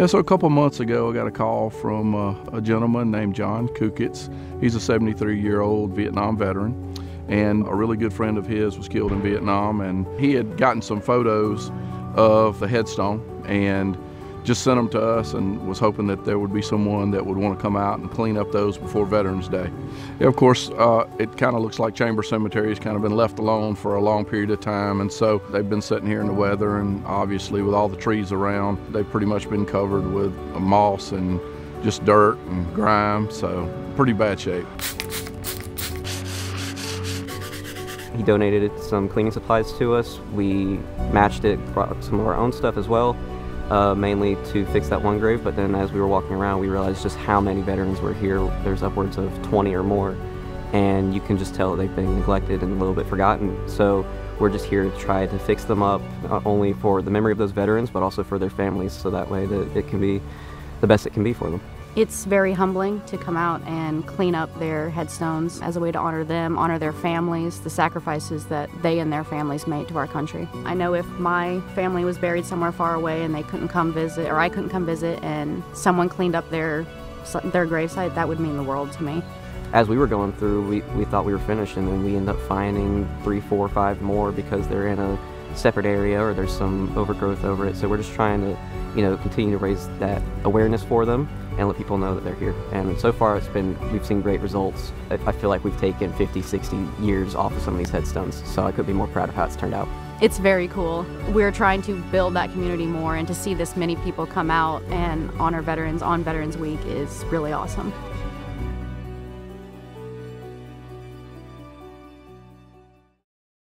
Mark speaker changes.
Speaker 1: Yeah, so a couple months ago, I got a call from uh, a gentleman named John Kukitz. He's a 73 year old Vietnam veteran, and a really good friend of his was killed in Vietnam. And he had gotten some photos of the headstone and just sent them to us and was hoping that there would be someone that would want to come out and clean up those before Veterans Day. Yeah, of course, uh, it kind of looks like Chamber Cemetery has kind of been left alone for a long period of time, and so they've been sitting here in the weather, and obviously with all the trees around, they've pretty much been covered with moss and just dirt and grime, so pretty bad shape.
Speaker 2: He donated some cleaning supplies to us. We matched it, brought some of our own stuff as well uh, mainly to fix that one grave. But then as we were walking around, we realized just how many veterans were here. There's upwards of 20 or more. And you can just tell they've been neglected and a little bit forgotten. So we're just here to try to fix them up, not only for the memory of those veterans, but also for their families, so that way that it can be the best it can be for them.
Speaker 3: It's very humbling to come out and clean up their headstones as a way to honor them, honor their families, the sacrifices that they and their families made to our country. I know if my family was buried somewhere far away and they couldn't come visit, or I couldn't come visit, and someone cleaned up their their gravesite, that would mean the world to me.
Speaker 2: As we were going through, we, we thought we were finished, and then we end up finding three, four, five more because they're in a separate area or there's some overgrowth over it. So we're just trying to, you know, continue to raise that awareness for them and let people know that they're here. And so far, it's been we've seen great results. I feel like we've taken 50, 60 years off of some of these headstones. So I could be more proud of how it's turned out.
Speaker 3: It's very cool. We're trying to build that community more, and to see this many people come out and honor veterans on Veterans Week is really awesome.